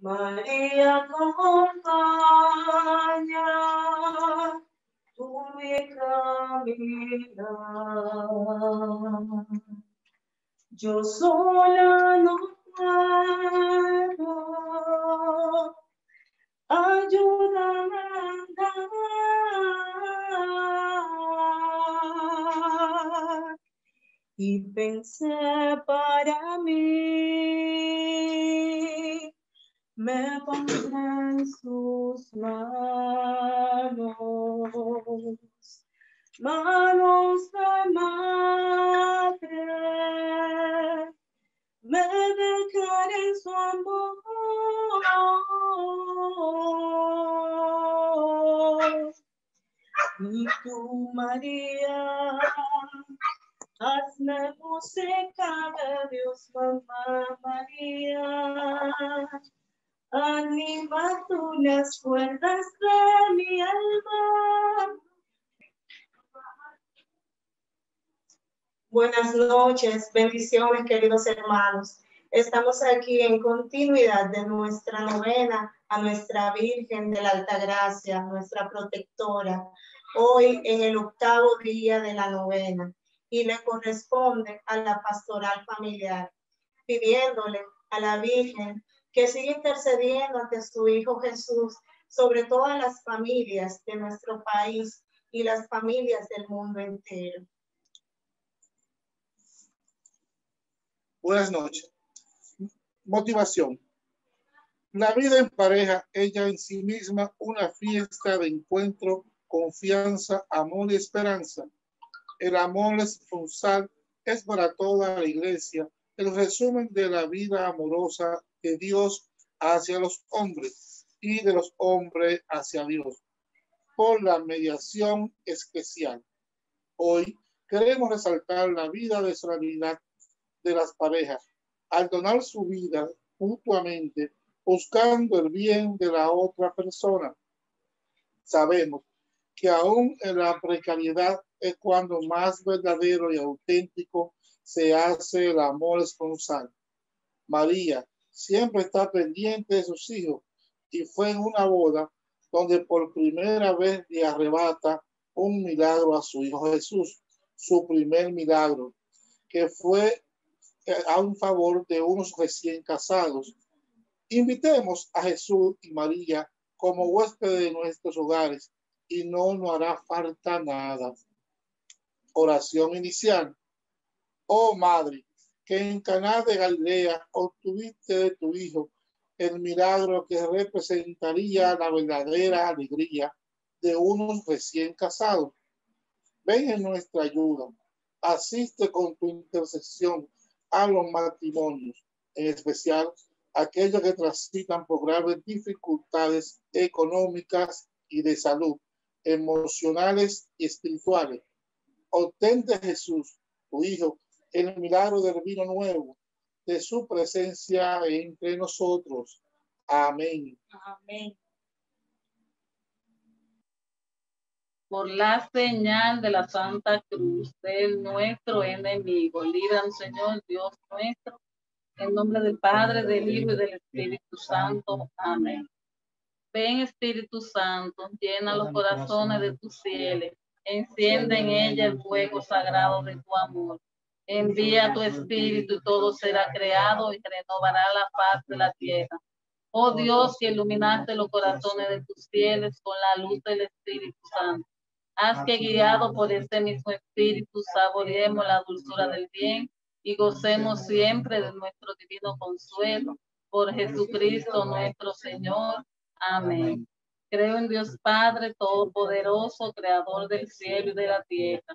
María acompaña tu mi caminar. Yo sola no puedo, ayúdame a andar. Y pensé para mí, me pondré en sus manos, manos de madre, me dejaré su amor. Y tú, María, hazme música de Dios, mamá María. Anima tú las cuerdas de mi alma. Buenas noches, bendiciones queridos hermanos. Estamos aquí en continuidad de nuestra novena a nuestra Virgen de la Alta Gracia, nuestra protectora, hoy en el octavo día de la novena y le corresponde a la pastoral familiar, pidiéndole a la Virgen que siga intercediendo ante su Hijo Jesús sobre todas las familias de nuestro país y las familias del mundo entero. Buenas noches. Motivación. La vida en pareja, ella en sí misma, una fiesta de encuentro, confianza, amor y esperanza. El amor esponsal es para toda la iglesia el resumen de la vida amorosa de Dios hacia los hombres y de los hombres hacia Dios por la mediación especial. Hoy queremos resaltar la vida de solidaridad de las parejas al donar su vida mutuamente buscando el bien de la otra persona. Sabemos que aún en la precariedad es cuando más verdadero y auténtico se hace el amor esponsal. María siempre está pendiente de sus hijos y fue en una boda donde por primera vez le arrebata un milagro a su hijo Jesús, su primer milagro, que fue a un favor de unos recién casados. Invitemos a Jesús y María como huéspedes de nuestros hogares y no nos hará falta nada. Oración inicial. Oh Madre, que en Caná de Galilea obtuviste de tu Hijo el milagro que representaría la verdadera alegría de unos recién casados. Ven en nuestra ayuda. Asiste con tu intercesión a los matrimonios, en especial aquellos que transitan por graves dificultades económicas y de salud, emocionales y espirituales. Obtén de Jesús, tu Hijo, el milagro del vino nuevo, de su presencia entre nosotros. Amén. Amén. Por la señal de la Santa Cruz de nuestro enemigo, líbranos, Señor Dios nuestro, en nombre del Padre, del Hijo y del Espíritu Santo. Amén. Ven Espíritu Santo, llena los corazones de tus fieles, enciende en ella el fuego sagrado de tu amor. Envía tu Espíritu y todo será creado y renovará la paz de la tierra. Oh Dios, que iluminaste los corazones de tus fieles con la luz del Espíritu Santo. Haz que guiado por este mismo Espíritu saboreemos la dulzura del bien y gocemos siempre de nuestro divino consuelo. Por Jesucristo nuestro Señor. Amén. Creo en Dios Padre Todopoderoso, Creador del cielo y de la tierra.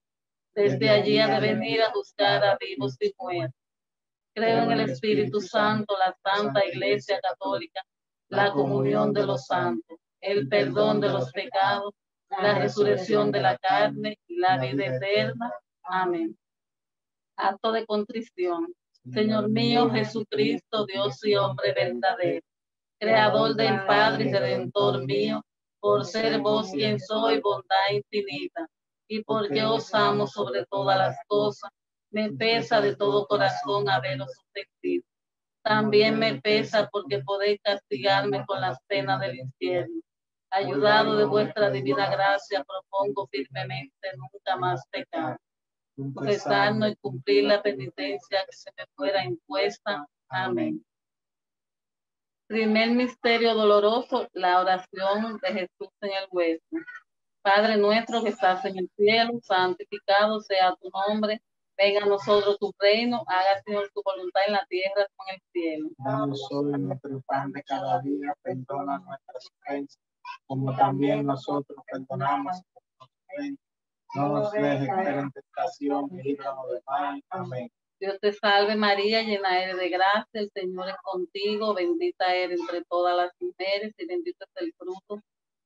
Desde allí ha de venir a buscar a vivos y muertos. Creo en el Espíritu Santo, la Santa Iglesia Católica, la comunión de los santos, el perdón de los pecados, la resurrección de la carne y la vida eterna. Amén. Acto de contrición. Señor mío Jesucristo, Dios y hombre verdadero, creador del Padre y redentor mío, por ser vos quien soy, bondad infinita, y porque os amo sobre todas las cosas, me pesa de todo corazón haberos ofendido. También me pesa porque podéis castigarme con las penas del infierno. Ayudado de vuestra divina gracia, propongo firmemente nunca más pecar confesarnos y cumplir la penitencia que se me fuera impuesta. Amén. Primer misterio doloroso, la oración de Jesús en el hueso. Padre nuestro que estás en el cielo, santificado sea tu nombre. Venga a nosotros tu reino, haga Señor tu voluntad en la tierra como en el cielo. Danos hoy nuestro pan de cada día, perdona nuestras ofensas, como también nosotros perdonamos no nos dejes caer en tentación líbranos de mal. Amén. Dios te salve María, llena eres de gracia, el Señor es contigo, bendita eres entre todas las mujeres y bendito es el fruto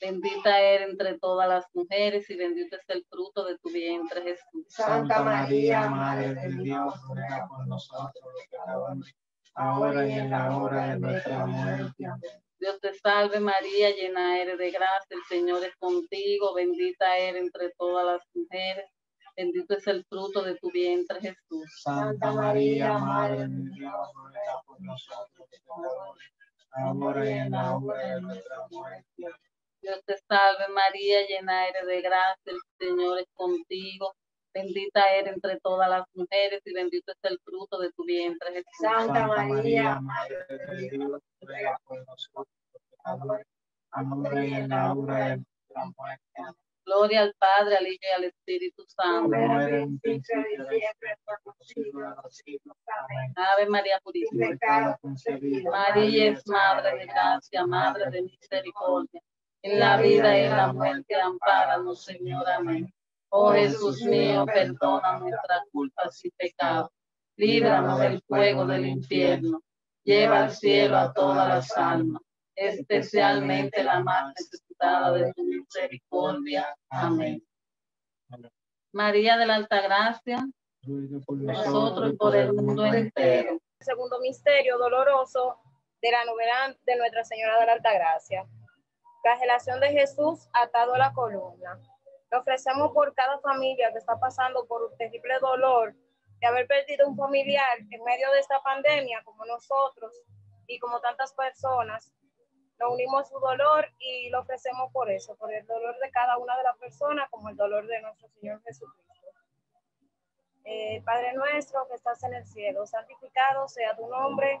Bendita eres entre todas las mujeres y bendito es el fruto de tu vientre, Jesús. Santa María, Madre de Dios, ruega por nosotros los pecadores, ahora y en la hora de nuestra muerte. Dios te salve María, llena eres de gracia, el Señor es contigo, bendita eres entre todas las mujeres, bendito es el fruto de tu vientre Jesús. Santa María, Madre de Dios, ruega por nosotros ahora y en la hora de nuestra muerte. Dios te salve María, llena eres de gracia, el Señor es contigo, Bendita eres entre todas las mujeres y bendito es el fruto de tu vientre, Jesús. Santa María, Madre de Dios, ruega por nosotros, pecadores, ahora y en la hora de nuestra muerte. Gloria al Padre, al Hijo y al Espíritu Santo. Ave María Purísima. María es Madre de Gracia, Madre de Misericordia. En la vida y en la muerte, amparanos, Señor. Amén. Oh Jesús mío, perdona nuestras culpas y pecados. Líbranos del fuego del infierno. Lleva al cielo a todas las almas, especialmente la más necesitada de tu misericordia. Amén. María de la Alta Gracia, nosotros y por el mundo entero. Segundo misterio doloroso de la novena de Nuestra Señora de la Alta Gracia. Flagelación de Jesús atado a la columna. Le ofrecemos por cada familia que está pasando por un terrible dolor de haber perdido un familiar en medio de esta pandemia, como nosotros y como tantas personas. Nos unimos su dolor y lo ofrecemos por eso, por el dolor de cada una de las personas, como el dolor de nuestro Señor Jesucristo. Eh, Padre nuestro que estás en el cielo, santificado sea tu nombre,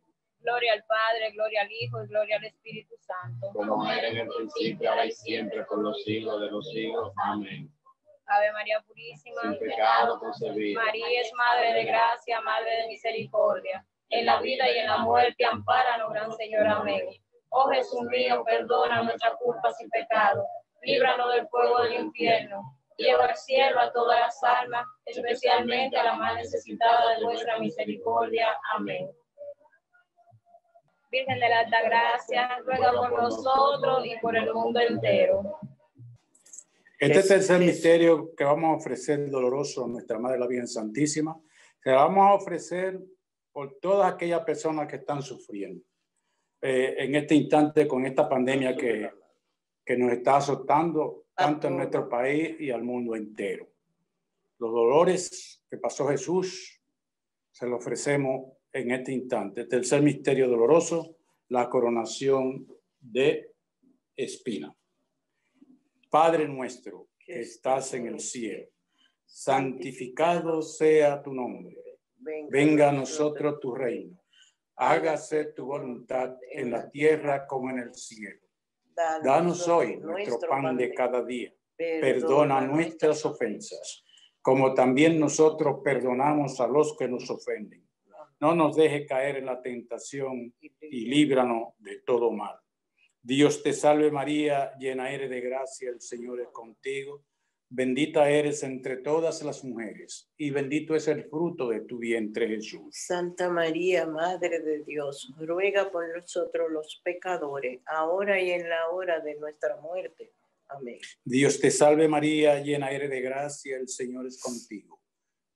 Gloria al Padre, gloria al Hijo y gloria al Espíritu Santo. Como era en el principio, ahora y siempre, por los siglos de los siglos. Amén. Ave María Purísima. Sin pecado concebida. María es Madre de Gracia, Madre de Misericordia. En la vida y en la muerte, ampáranos, Gran Señor. Amén. Oh Jesús mío, perdona nuestras culpas y pecados. Líbranos del fuego del infierno. Lleva al cielo a todas las almas, especialmente a la más necesitada de vuestra misericordia. Amén. Virgen de la Alta Gracia, ruega por nosotros y por el mundo entero. Este tercer misterio que vamos a ofrecer doloroso a nuestra Madre la Virgen Santísima, se la vamos a ofrecer por todas aquellas personas que están sufriendo eh, en este instante con esta pandemia que, que nos está azotando tanto en nuestro país y al mundo entero. Los dolores que pasó Jesús se lo ofrecemos en este instante. Tercer misterio doloroso, la coronación de espina. Padre nuestro que estás en el cielo, santificado sea tu nombre. Venga a nosotros tu reino. Hágase tu voluntad en la tierra como en el cielo. Danos hoy nuestro pan de cada día. Perdona nuestras ofensas, como también nosotros perdonamos a los que nos ofenden. No nos deje caer en la tentación y líbranos de todo mal. Dios te salve María, llena eres de gracia, el Señor es contigo. Bendita eres entre todas las mujeres y bendito es el fruto de tu vientre Jesús. Santa María, Madre de Dios, ruega por nosotros los pecadores, ahora y en la hora de nuestra muerte. Amén. Dios te salve María, llena eres de gracia, el Señor es contigo.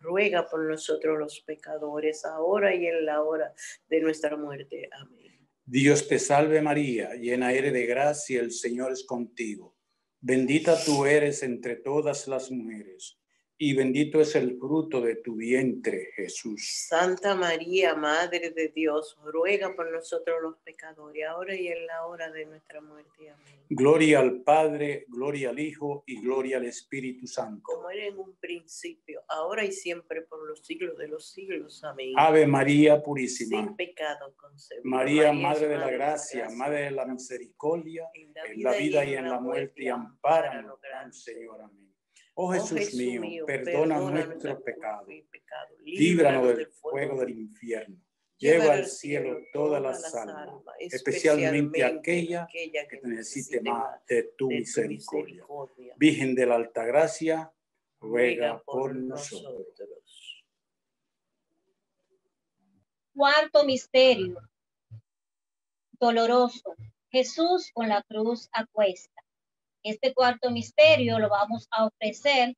ruega por nosotros los pecadores, ahora y en la hora de nuestra muerte. Amén. Dios te salve María, llena eres de gracia, el Señor es contigo. Bendita tú eres entre todas las mujeres, y bendito es el fruto de tu vientre, Jesús. Santa María, Madre de Dios, ruega por nosotros los pecadores, ahora y en la hora de nuestra muerte. Amén. Gloria al Padre, gloria al Hijo y gloria al Espíritu Santo. Como era en un principio, ahora y siempre, por los siglos de los siglos. Amén. Ave María Purísima. Sin pecado concebido. María, Madre de la Gracia, Madre de la Misericordia, en la vida y en la muerte, ampáranos, Gran Señor. Amén. Oh Jesús, mío, perdona, nuestros pecados, pecado, líbranos del fuego del infierno, lleva al cielo todas las almas, especialmente aquella que necesite más de tu misericordia. Virgen de la Alta Gracia, ruega por nosotros. Cuarto misterio doloroso. Jesús con la cruz a cuesta. Este cuarto misterio lo vamos a ofrecer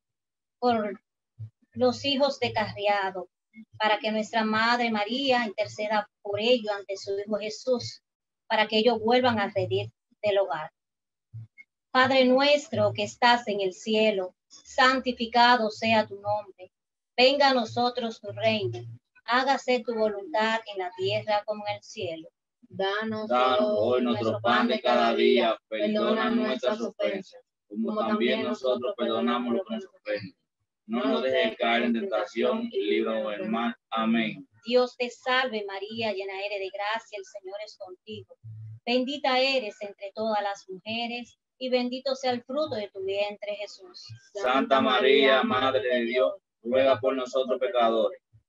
por los hijos de Carriado, para que nuestra Madre María interceda por ello ante su Hijo Jesús, para que ellos vuelvan a redir del hogar. Padre nuestro que estás en el cielo, santificado sea tu nombre. Venga a nosotros tu reino. Hágase tu voluntad en la tierra como en el cielo. Danos, Danos hoy nuestro pan de cada día, perdona nuestras ofensas, como también nosotros perdonamos los que nos ofenden. No nos dejes caer en tentación y líbranos del mal. Amén. Dios te salve María, llena eres de gracia, el Señor es contigo. Bendita eres entre todas las mujeres y bendito sea el fruto de tu vientre Jesús. Santa María, Madre de Dios, ruega por nosotros pecadores,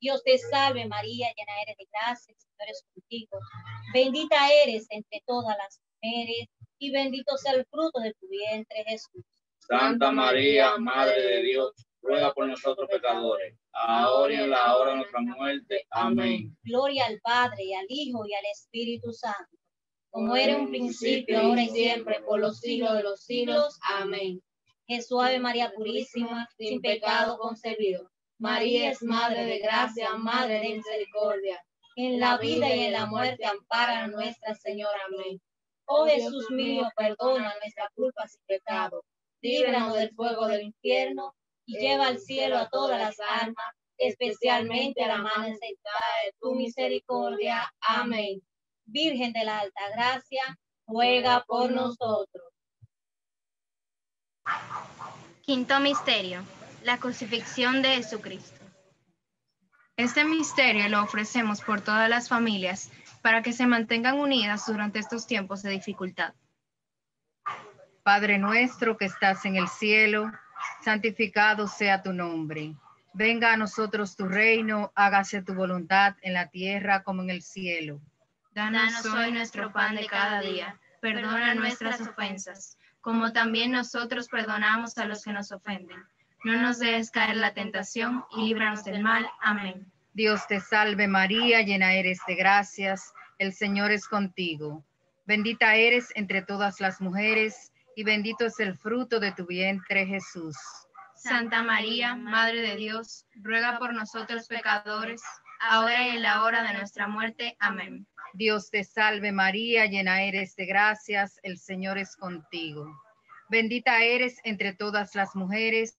Dios te salve María, llena eres de gracia, el Señor es contigo. Bendita eres entre todas las mujeres y bendito sea el fruto de tu vientre Jesús. Santa María, Madre de Dios, ruega por nosotros pecadores, ahora y en la hora de nuestra muerte. Amén. Gloria al Padre al Hijo y al Espíritu Santo, como era en un principio, ahora y siempre, por los siglos de los siglos. Amén. Jesús Ave María Purísima, sin pecado concebido. María es Madre de Gracia, Madre de Misericordia. En la vida y en la muerte ampara a Nuestra Señora. Amén. Oh Jesús mío, perdona nuestra culpa y pecado. Líbranos del fuego del infierno y lleva al cielo a todas las almas, especialmente a la más necesitada de tu misericordia. Amén. Virgen de la Alta Gracia, ruega por nosotros. Quinto misterio, la crucifixión de Jesucristo. Este misterio lo ofrecemos por todas las familias para que se mantengan unidas durante estos tiempos de dificultad. Padre nuestro que estás en el cielo, santificado sea tu nombre. Venga a nosotros tu reino, hágase tu voluntad en la tierra como en el cielo. Danos hoy nuestro pan de cada día. Perdona nuestras ofensas, como también nosotros perdonamos a los que nos ofenden. No nos dejes caer la tentación y líbranos del mal. Amén. Dios te salve María, llena eres de gracias, el Señor es contigo. Bendita eres entre todas las mujeres y bendito es el fruto de tu vientre Jesús. Santa María, Madre de Dios, ruega por nosotros pecadores, ahora y en la hora de nuestra muerte. Amén. Dios te salve María, llena eres de gracias, el Señor es contigo. Bendita eres entre todas las mujeres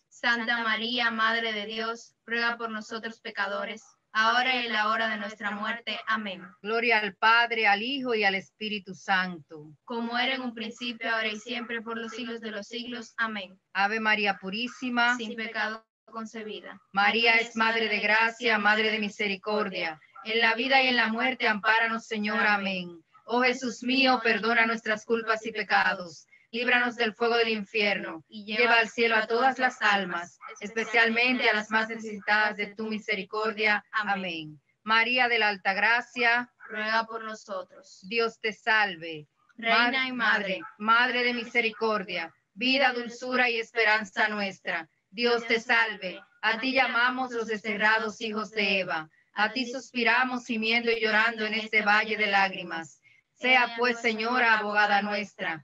Santa María, Madre de Dios, ruega por nosotros pecadores, ahora y en la hora de nuestra muerte. Amén. Gloria al Padre, al Hijo y al Espíritu Santo. Como era en un principio, ahora y siempre, por los siglos de los siglos. Amén. Ave María Purísima. Sin pecado concebida. María es Madre de Gracia, Madre de Misericordia. En la vida y en la muerte, ampáranos, Señor. Amén. Oh Jesús mío, perdona nuestras culpas y pecados. Líbranos del fuego del infierno y lleva al cielo a todas las almas, especialmente a las más necesitadas de tu misericordia. Amén. María de la Alta Gracia, ruega por nosotros. Dios te salve. Reina y Madre, Madre de misericordia, vida, dulzura y esperanza nuestra. Dios te salve. A ti llamamos los desterrados hijos de Eva. A ti suspiramos gimiendo y llorando en este valle de lágrimas. Sea pues, Señora, abogada nuestra,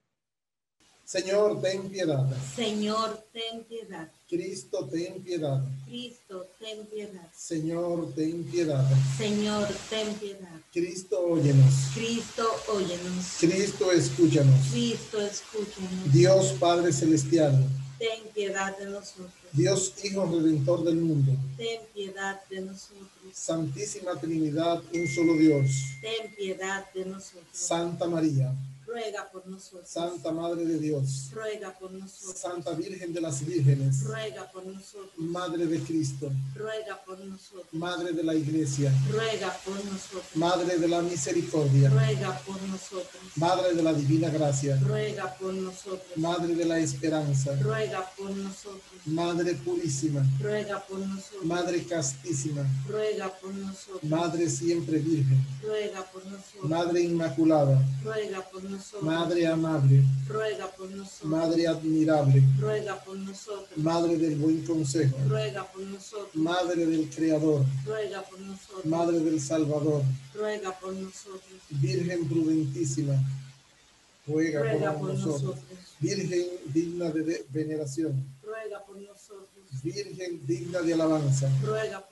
Señor, ten piedad. Señor, ten piedad. Cristo, ten piedad. Cristo, ten piedad. Señor, ten piedad. Señor, ten piedad. Cristo, óyenos. Cristo, óyenos. Cristo, escúchanos. Cristo, escúchanos. Dios Padre Celestial. Ten piedad de nosotros. Dios Hijo Redentor del mundo. Ten piedad de nosotros. Santísima Trinidad, un solo Dios. Ten piedad de nosotros. Santa María. Ruega por nosotros. Santa Madre de Dios. Ruega por nosotros. Santa Virgen de las Vírgenes. Ruega por nosotros. Madre de Cristo. Ruega por nosotros. Madre de la Iglesia. Ruega por nosotros. Madre de la Misericordia. Ruega por nosotros. Madre de la Divina Gracia. Ruega por nosotros. Madre de la Esperanza. Ruega por nosotros. Madre Purísima. Ruega por nosotros. Madre Castísima. Ruega por nosotros. Madre Siempre Virgen. Ruega por nosotros. Madre Inmaculada. Ruega por nosotros. Madre amable. Ruega por nosotros. Madre admirable. Ruega por nosotros. Madre del buen consejo. Ruega por nosotros. Madre del Creador. Ruega por nosotros. Madre del Salvador. Ruega por nosotros. Virgen prudentísima. Ruega, Ruega por, por nosotros. nosotros. Virgen digna de de veneración. Ruega por nosotros. Virgen digna de alabanza. Ruega por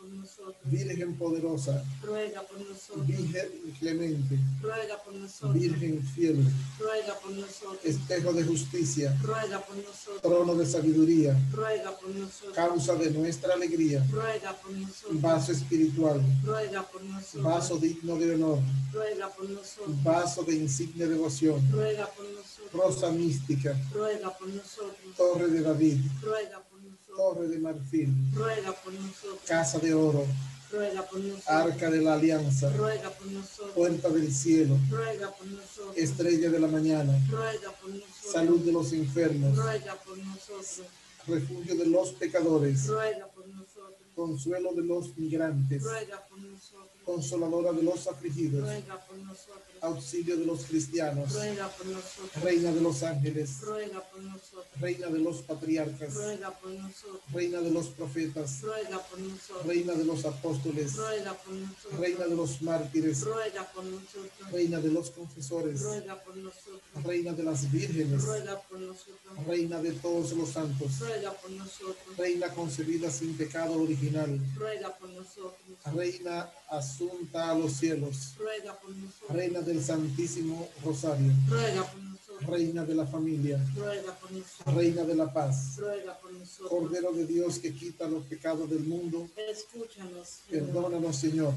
nosotros. Virgen poderosa. Ruega por nosotros. Virgen clemente. Ruega por nosotros. Virgen fiel. Ruega por nosotros. Espejo de justicia. Ruega por nosotros. Trono de sabiduría. Ruega por nosotros. Causa de nuestra alegría. Ruega por nosotros. Vaso espiritual. Ruega por nosotros. Vaso digno de honor. Ruega por nosotros. Vaso de insigne devoción. Ruega por nosotros. Rosa mística. Ruega por nosotros. Torre de David. Ruega por. Torre de marfil. Ruega por nosotros. Casa de oro. Ruega por nosotros. Arca de la alianza. Ruega por nosotros. Puerta del cielo. Ruega por nosotros. Estrella de la mañana. Ruega por nosotros. Salud de los enfermos. Ruega por nosotros. Refugio de los pecadores. Ruega por nosotros. Consuelo de los migrantes. Ruega por nosotros. Consoladora de los afligidos. Ruega por nosotros. Auxilio de los cristianos. Ruega por nosotros. Reina de los ángeles. Ruega por nosotros. Reina de los patriarcas. Ruega por nosotros. Reina de los profetas. Ruega por nosotros. Reina de los apóstoles. Ruega por nosotros. Reina de los mártires. Ruega por nosotros. Reina de los confesores. Ruega por nosotros. Reina de las vírgenes. Ruega por nosotros. Reina de todos los santos. Ruega por nosotros. Reina concebida sin pecado original. Ruega por nosotros. Reina asunta a los cielos. Ruega por nosotros. Reina del Santísimo Rosario. Ruega por nosotros. Reina de la familia. Ruega por nosotros. Reina de la paz. Ruega por nosotros. Cordero de Dios que quita los pecados del mundo. Escúchanos. Perdónanos, Señor.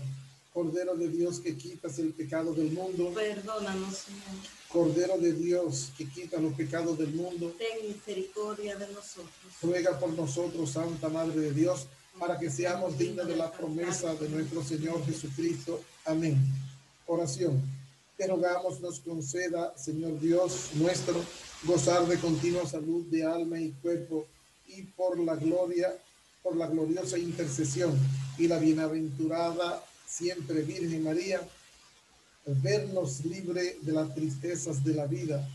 Cordero de Dios que quitas el pecado del mundo. Perdónanos, Señor. Cordero de Dios que quita los pecados del mundo. Ten misericordia de nosotros. Ruega por nosotros, Santa Madre de Dios, para que seamos dignos de la promesa de nuestro Señor Jesucristo. Amén. Oración. Te rogamos nos conceda, Señor Dios nuestro, gozar de continua salud de alma y cuerpo y por la gloria, por la gloriosa intercesión y la bienaventurada siempre Virgen María, vernos libre de las tristezas de la vida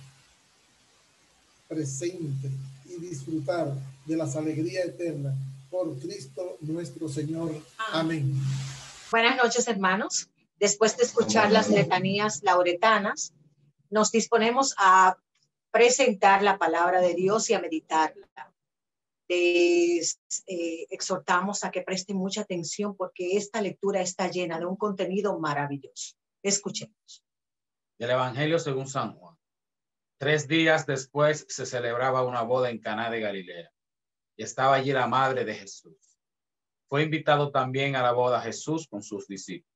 presente y disfrutar de las alegrías eternas por Cristo nuestro Señor. Amén. Buenas noches, hermanos. Después de escuchar las letanías lauretanas, nos disponemos a presentar la palabra de Dios y a meditarla. Les eh, exhortamos a que presten mucha atención porque esta lectura está llena de un contenido maravilloso. Escuchemos. Del Evangelio según San Juan. Tres días después se celebraba una boda en Caná de Galilea y estaba allí la madre de Jesús. Fue invitado también a la boda Jesús con sus discípulos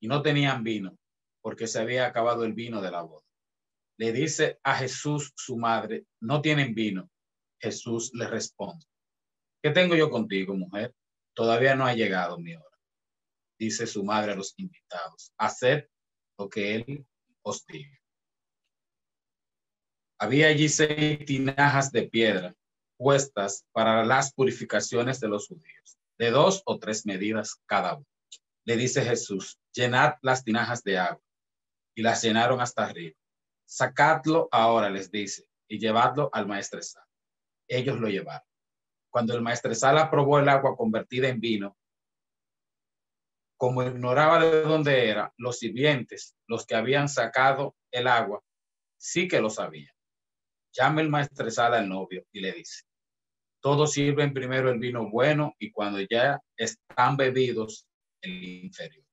y no tenían vino porque se había acabado el vino de la boda. Le dice a Jesús su madre, no tienen vino. Jesús le responde, ¿qué tengo yo contigo, mujer? Todavía no ha llegado mi hora. Dice su madre a los invitados, haced lo que él os diga. Había allí seis tinajas de piedra puestas para las purificaciones de los judíos, de dos o tres medidas cada una. Le dice Jesús, llenad las tinajas de agua. Y las llenaron hasta arriba. Sacadlo ahora, les dice, y llevadlo al maestresal. Ellos lo llevaron. Cuando el maestresal aprobó el agua convertida en vino, como ignoraba de dónde era, los sirvientes, los que habían sacado el agua, sí que lo sabían. Llama el maestresal al novio y le dice, todos sirven primero el vino bueno y cuando ya están bebidos, el inferior.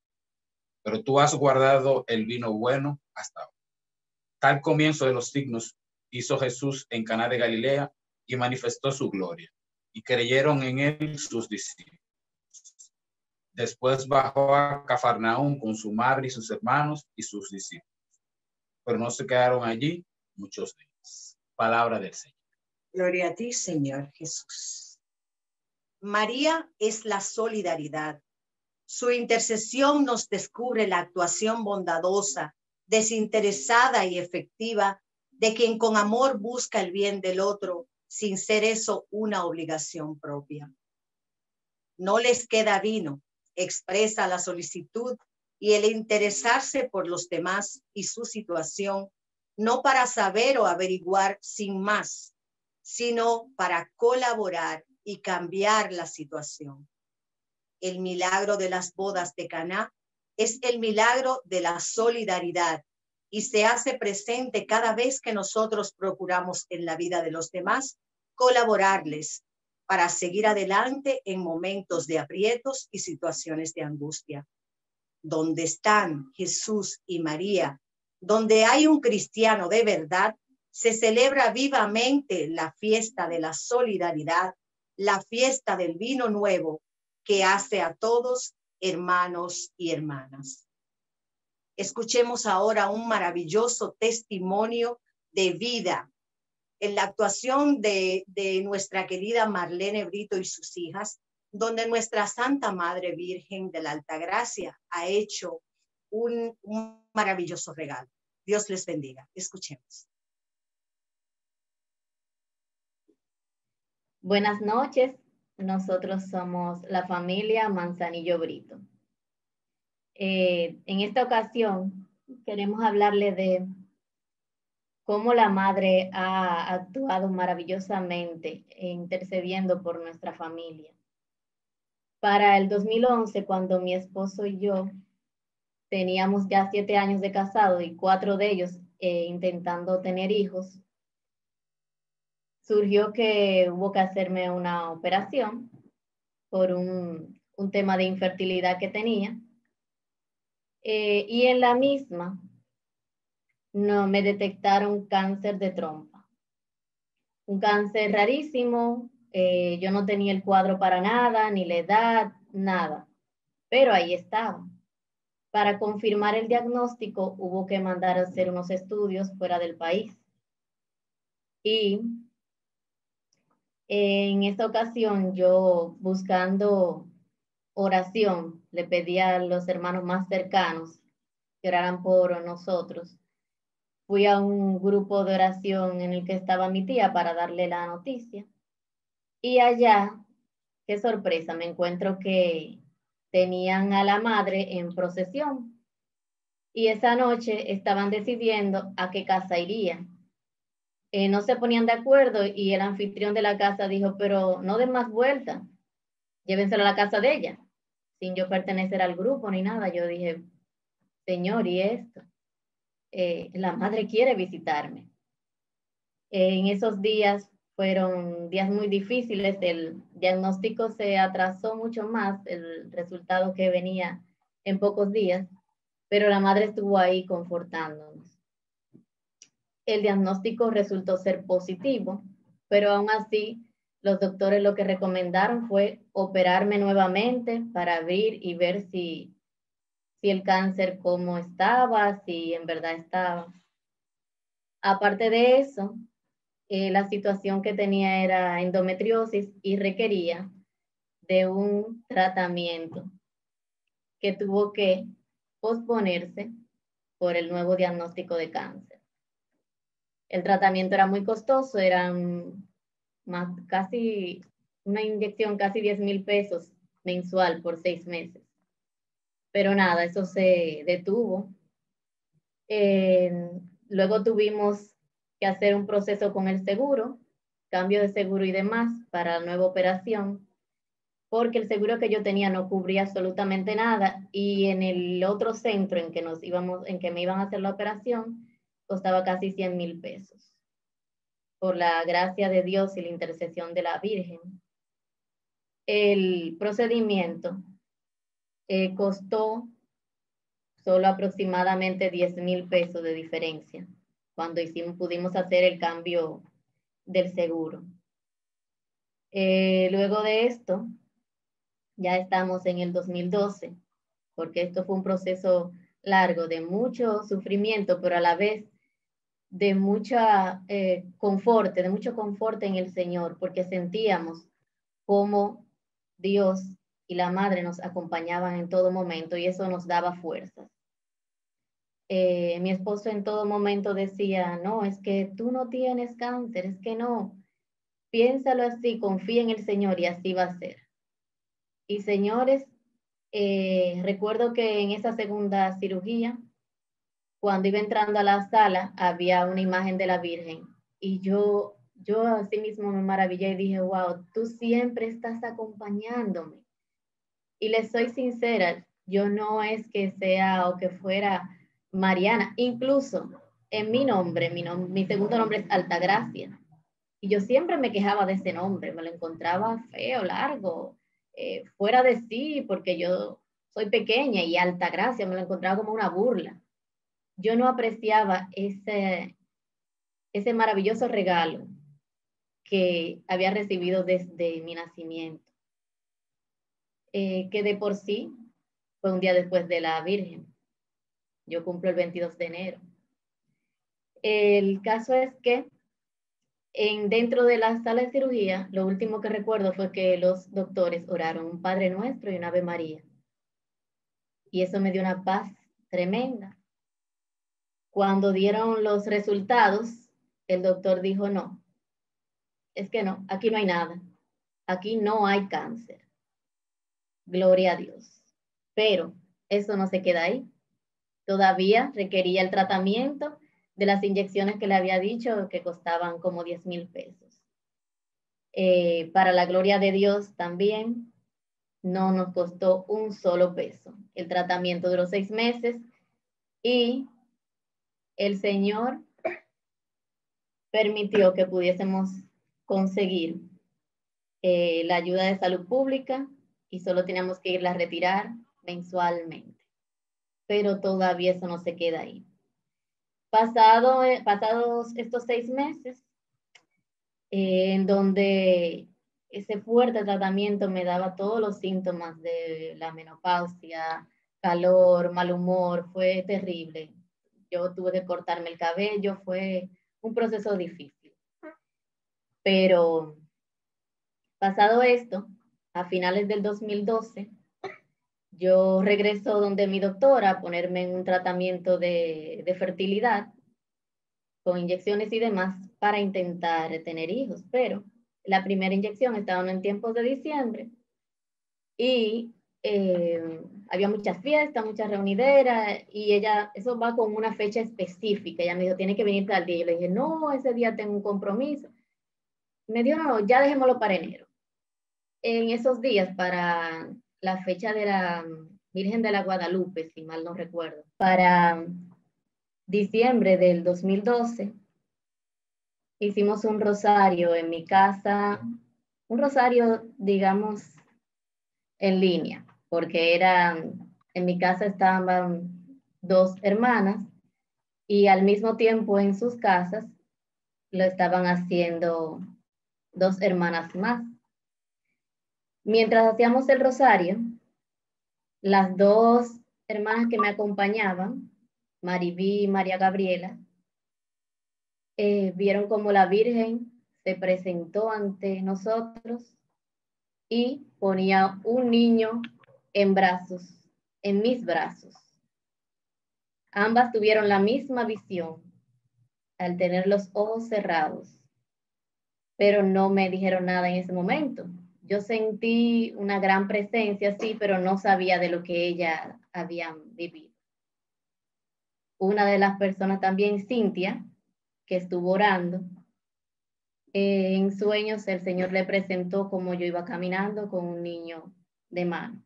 Pero tú has guardado el vino bueno hasta ahora. Tal comienzo de los signos hizo Jesús en Caná de Galilea y manifestó su gloria. Y creyeron en él sus discípulos. Después bajó a Cafarnaúm con su madre y sus hermanos y sus discípulos. Pero no se quedaron allí muchos días. Palabra del Señor. Gloria a ti, Señor Jesús. María es la solidaridad. Su intercesión nos descubre la actuación bondadosa, desinteresada y efectiva de quien con amor busca el bien del otro, sin ser eso una obligación propia. No les queda vino, expresa la solicitud y el interesarse por los demás y su situación, no para saber o averiguar sin más, sino para colaborar y cambiar la situación. El milagro de las bodas de Caná es el milagro de la solidaridad y se hace presente cada vez que nosotros procuramos en la vida de los demás colaborarles para seguir adelante en momentos de aprietos y situaciones de angustia. Donde están Jesús y María, donde hay un cristiano de verdad, se celebra vivamente la fiesta de la solidaridad, la fiesta del vino nuevo que hace a todos hermanos y hermanas. Escuchemos ahora un maravilloso testimonio de vida en la actuación de, nuestra querida Marlene Brito y sus hijas, donde nuestra Santa Madre Virgen de la Altagracia ha hecho un maravilloso regalo. Dios les bendiga. Escuchemos. Buenas noches. Nosotros somos la familia Manzanillo Brito. Eh, en esta ocasión queremos hablarle de cómo la madre ha actuado maravillosamente intercediendo por nuestra familia. Para el 2011, cuando mi esposo y yo teníamos ya siete años de casado y cuatro de ellos eh, intentando tener hijos, surgió que hubo que hacerme una operación por un, un tema de infertilidad que tenía. Eh, y en la misma no me detectaron cáncer de trompa. Un cáncer rarísimo, eh, yo no tenía el cuadro para nada, ni la edad, nada, pero ahí estaba. Para confirmar el diagnóstico hubo que mandar a hacer unos estudios fuera del país. Y en esta ocasión yo buscando oración le pedí a los hermanos más cercanos que oraran por nosotros. Fui a un grupo de oración en el que estaba mi tía para darle la noticia. Y allá, qué sorpresa, me encuentro que tenían a la madre en procesión. Y esa noche estaban decidiendo a qué casa irían. Eh, no se ponían de acuerdo y el anfitrión de la casa dijo, pero no den más vuelta, llévenselo a la casa de ella, sin yo pertenecer al grupo ni nada. Yo dije, Señor, ¿y esto? Eh, la madre quiere visitarme. en esos días fueron días muy difíciles, el diagnóstico se atrasó mucho más, el resultado que venía en pocos días, pero la madre estuvo ahí confortándonos. El diagnóstico resultó ser positivo, pero aún así los doctores lo que recomendaron fue operarme nuevamente para abrir y ver si, si el cáncer cómo estaba, si en verdad estaba. Aparte de eso, eh, la situación que tenía era endometriosis y requería de un tratamiento que tuvo que posponerse por el nuevo diagnóstico de cáncer. El tratamiento era muy costoso, eran casi una inyección, casi 10 mil pesos mensual por seis meses. Pero nada, eso se detuvo. Luego tuvimos hacer un proceso con el seguro, cambio de seguro y demás para la nueva operación, porque el seguro que yo tenía no cubría absolutamente nada y en el otro centro en que nos íbamos, en que me iban a hacer la operación, costaba casi 100 mil pesos. Por la gracia de Dios y la intercesión de la Virgen. El procedimiento eh, costó solo aproximadamente 10 mil pesos de diferencia cuando hicimos, pudimos hacer el cambio del seguro. Eh, luego de esto, ya estamos en el 2012, porque esto fue un proceso largo de mucho sufrimiento, pero a la vez de mucha eh, confort, de mucho confort en el Señor, porque sentíamos cómo Dios y la Madre nos acompañaban en todo momento y eso nos daba fuerzas. Eh, mi esposo en todo momento decía, no, es que tú no tienes cáncer, es que no. Piénsalo así, confía en el Señor y así va a ser. Y señores, eh, recuerdo que en esa segunda cirugía, cuando iba entrando a la sala, había una imagen de la Virgen y yo, yo así mismo me maravillé y dije, wow, tú siempre estás acompañándome. Y les soy sincera, yo no es que sea o que fuera Mariana. Incluso en mi nombre, mi, segundo nombre es Altagracia. Y yo siempre me quejaba de ese nombre, me lo encontraba feo, largo, eh, fuera de sí, porque yo soy pequeña y Altagracia me lo encontraba como una burla. Yo no apreciaba ese, ese maravilloso regalo que había recibido desde mi nacimiento, eh, que de por sí fue un día después de la Virgen. Yo cumplo el 22 de enero. El caso es que en, dentro de la sala de cirugía, lo último que recuerdo fue que los doctores oraron un Padre Nuestro y un Ave María. Y eso me dio una paz tremenda. Cuando dieron los resultados, el doctor dijo, no, es que no, aquí no hay nada. Aquí no hay cáncer. Gloria a Dios. Pero eso no se queda ahí todavía requería el tratamiento de las inyecciones que le había dicho que costaban como 10 mil pesos. Eh, para la gloria de Dios también no nos costó un solo peso. El tratamiento duró seis meses y el Señor permitió que pudiésemos conseguir eh, la ayuda de salud pública y solo teníamos que irla a retirar mensualmente pero todavía eso no se queda ahí. Pasado, eh, pasados estos seis meses, eh, en donde ese fuerte tratamiento me daba todos los síntomas de la menopausia, calor, mal humor, fue terrible. Yo tuve que cortarme el cabello, fue un proceso difícil. Pero pasado esto, a finales del 2012, yo regreso donde mi doctora a ponerme en un tratamiento de, de fertilidad con inyecciones y demás para intentar tener hijos, pero la primera inyección estaba en tiempos de diciembre y eh, había muchas fiestas, muchas reunideras y ella, eso va con una fecha específica. Ella me dijo, tiene que venir tal día. Yo le dije, no, ese día tengo un compromiso. Me dijo, no, ya dejémoslo para enero. En esos días, para la fecha de la Virgen de la Guadalupe, si mal no recuerdo, para diciembre del 2012, hicimos un rosario en mi casa, un rosario, digamos, en línea, porque eran, en mi casa estaban dos hermanas y al mismo tiempo en sus casas lo estaban haciendo dos hermanas más. Mientras hacíamos el rosario, las dos hermanas que me acompañaban, Maribí y María Gabriela, eh, vieron como la Virgen se presentó ante nosotros y ponía un niño en brazos, en mis brazos. Ambas tuvieron la misma visión al tener los ojos cerrados, pero no me dijeron nada en ese momento. Yo sentí una gran presencia, sí, pero no sabía de lo que ella habían vivido. Una de las personas también, Cintia, que estuvo orando, en sueños el Señor le presentó como yo iba caminando con un niño de mano.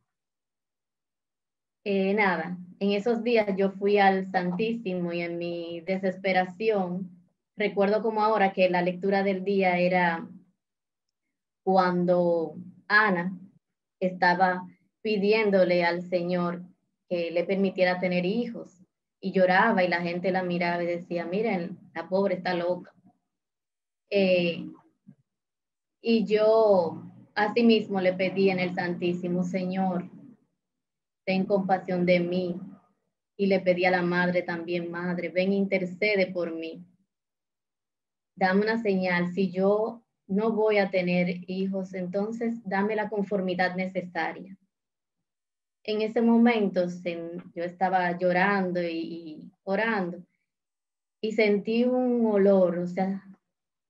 Eh, nada, en esos días yo fui al Santísimo y en mi desesperación, recuerdo como ahora que la lectura del día era cuando Ana estaba pidiéndole al Señor que le permitiera tener hijos y lloraba y la gente la miraba y decía, miren, la pobre está loca. Eh, y yo asimismo le pedí en el Santísimo Señor, ten compasión de mí. Y le pedí a la madre también, madre, ven, intercede por mí. Dame una señal, si yo no voy a tener hijos, entonces dame la conformidad necesaria. En ese momento yo estaba llorando y, orando y sentí un olor, o sea,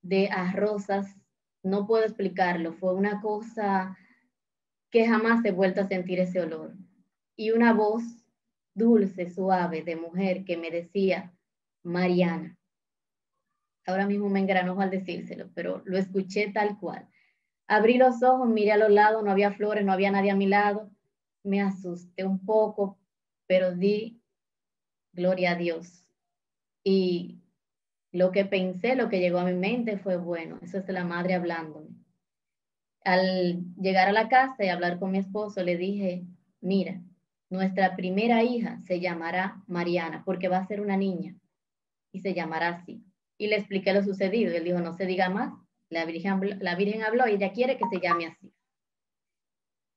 de a rosas, no puedo explicarlo, fue una cosa que jamás he vuelto a sentir ese olor. Y una voz dulce, suave, de mujer que me decía, Mariana. Ahora mismo me engranojo al decírselo, pero lo escuché tal cual. Abrí los ojos, miré a los lados, no había flores, no había nadie a mi lado. Me asusté un poco, pero di gloria a Dios. Y lo que pensé, lo que llegó a mi mente fue, bueno, eso es la madre hablándome. Al llegar a la casa y hablar con mi esposo, le dije, mira, nuestra primera hija se llamará Mariana porque va a ser una niña y se llamará así. Y le expliqué lo sucedido. Él dijo, no se diga más. La Virgen, habló y ella quiere que se llame así.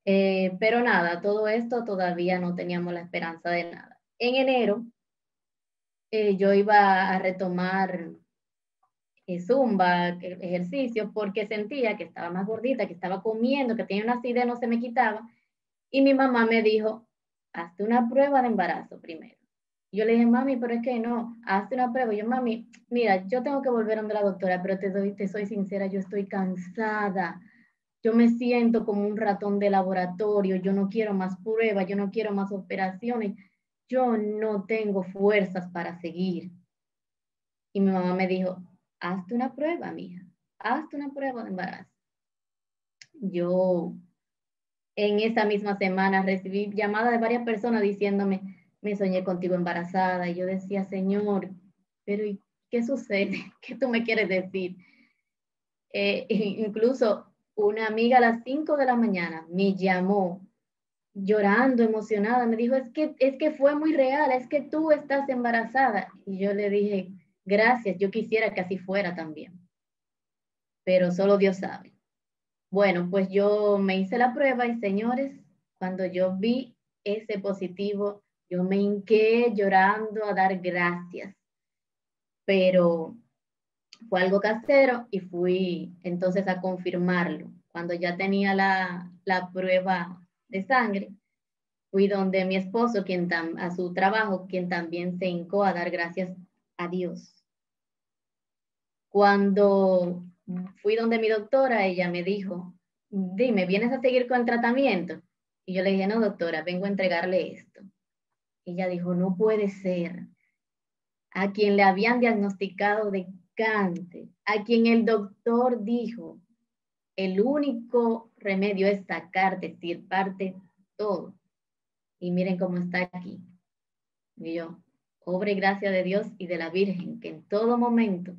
Eh, pero nada, todo esto todavía no teníamos la esperanza de nada. En enero eh, yo iba a retomar eh, zumba, ejercicio, porque sentía que estaba más gordita, que estaba comiendo, que tenía una acidez, no se me quitaba. Y mi mamá me dijo, hazte una prueba de embarazo primero. Yo le dije, mami, pero es que no, hazte una prueba. yo, mami, mira, yo tengo que volver a donde la doctora, pero te, doy, te soy sincera, yo estoy cansada. Yo me siento como un ratón de laboratorio, yo no quiero más pruebas, yo no quiero más operaciones yo no tengo fuerzas para seguir. Y mi mamá me dijo, hazte una prueba, mija, hazte una prueba de embarazo. Yo en esa misma semana recibí llamadas de varias personas diciéndome, me soñé contigo embarazada. Y yo decía, Señor, pero ¿y qué sucede? ¿Qué tú me quieres decir? Eh, incluso una amiga a las 5 de la mañana me llamó llorando, emocionada, me dijo, es que, es que fue muy real, es que tú estás embarazada. Y yo le dije, gracias, yo quisiera que así fuera también, pero solo Dios sabe. Bueno, pues yo me hice la prueba y señores, cuando yo vi ese positivo, yo me hinqué llorando a dar gracias, pero fue algo casero y fui entonces a confirmarlo. Cuando ya tenía la, la prueba de sangre, fui donde mi esposo, quien a su trabajo, quien también se hincó a dar gracias a Dios. Cuando fui donde mi doctora, ella me dijo, dime, ¿vienes a seguir con el tratamiento? Y yo le dije, no, doctora, vengo a entregarle esto. Ella dijo, no puede ser. A quien le habían diagnosticado de cáncer, a quien el doctor dijo, el único remedio es sacarte, parte todo. Y miren cómo está aquí. Y yo, obre gracia de Dios y de la Virgen, que en todo momento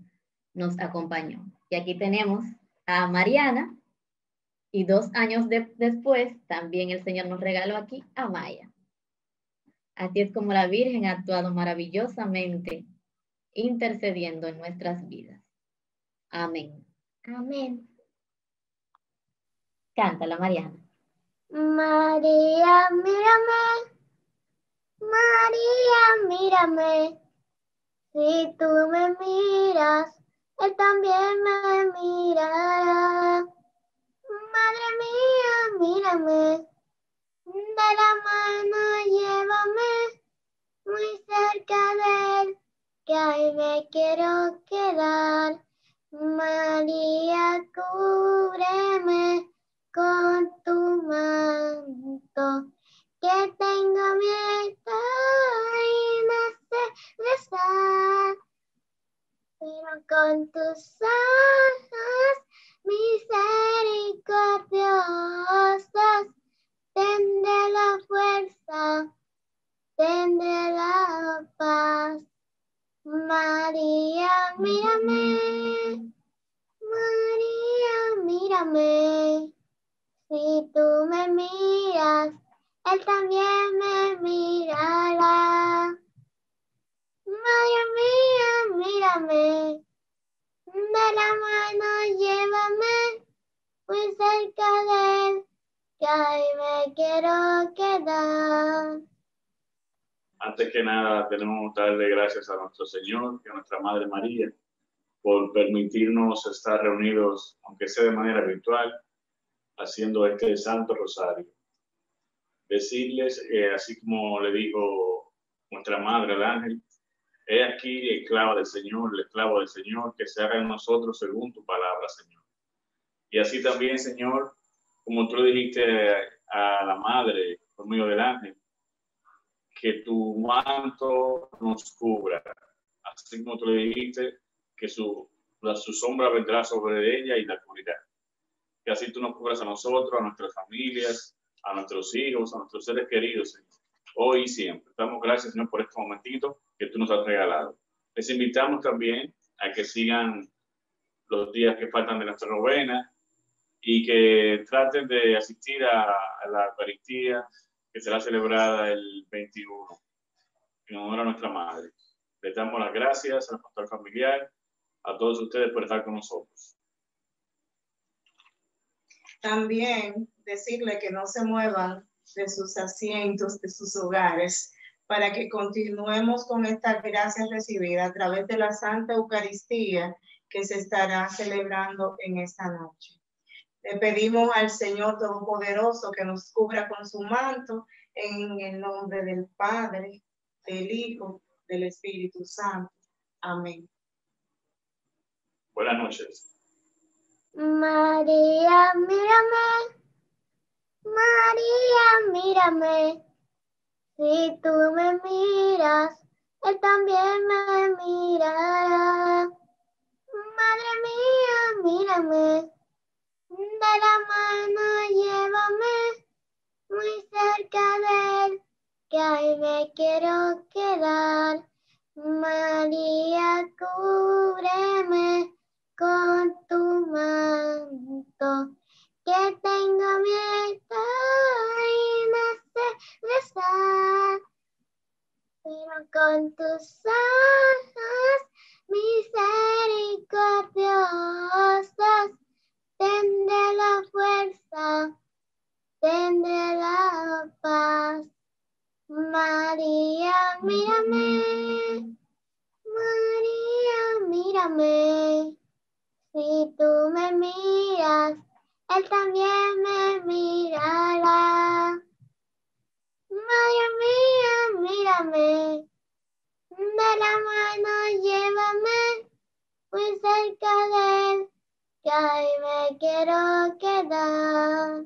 nos acompañó. Y aquí tenemos a Mariana y dos años después también el Señor nos regaló aquí a Maya. Así es como la Virgen ha actuado maravillosamente intercediendo en nuestras vidas. Amén. Amén. Cántala, Mariana. María, mírame. María, mírame. Si tú me miras, él también me mira. Madre mía, mírame, de la mano llévame muy cerca de él, que ahí me quiero quedar. María, cúbreme con tu manto, que tengo miedo y me sé rezar pero con tus ojos misericordiosos tendré la fuerza, tendré la paz. María, mírame, María, mírame, si tú me miras, Él también me mirará. Madre mía, Antes que nada, tenemos que darle gracias a nuestro Señor y a nuestra Madre María por permitirnos estar reunidos, aunque sea de manera virtual, haciendo este Santo Rosario. Decirles, así como le dijo nuestra Madre, el ángel, He aquí el esclavo del Señor, el esclavo del Señor, que se haga en nosotros según tu palabra, Señor. Y así también, Señor, como tú le dijiste a la madre por medio del ángel, que tu manto nos cubra. Así como tú le dijiste que su, su sombra vendrá sobre ella y la cubrirá. Que así tú nos cubras a nosotros, a nuestras familias, a nuestros hijos, a nuestros seres queridos, Señor. Hoy y siempre. Damos gracias, Señor, por este momentito que tú nos has regalado. Les invitamos también a que sigan los días que faltan de nuestra novena y que traten de asistir a, la Eucaristía que será celebrada el 21 en honor a nuestra Madre. Les damos las gracias al pastor familiar, a todos ustedes por estar con nosotros. También decirle que no se muevan de sus asientos, de sus hogares, para que continuemos con esta gracia recibida a través de la Santa Eucaristía que se estará celebrando en esta noche. Le pedimos al Señor Todopoderoso que nos cubra con su manto en el nombre del Padre, del Hijo, del Espíritu Santo. Amén. Buenas noches. María, mírame. María, mírame. Si tú me miras, Él también me mirará. Madre mía, mírame, de la mano llévame muy cerca de Él, que ahí me quiero quedar. María, cúbreme con tu manto, que tengo miedo y me sé pero con tus ojos misericordiosos tendré la fuerza, tendré la paz. María, mírame, María, mírame. Si tú me miras, Él también me mirará. María mía, mírame, de la mano llévame muy cerca de Él que ahí me quiero quedar.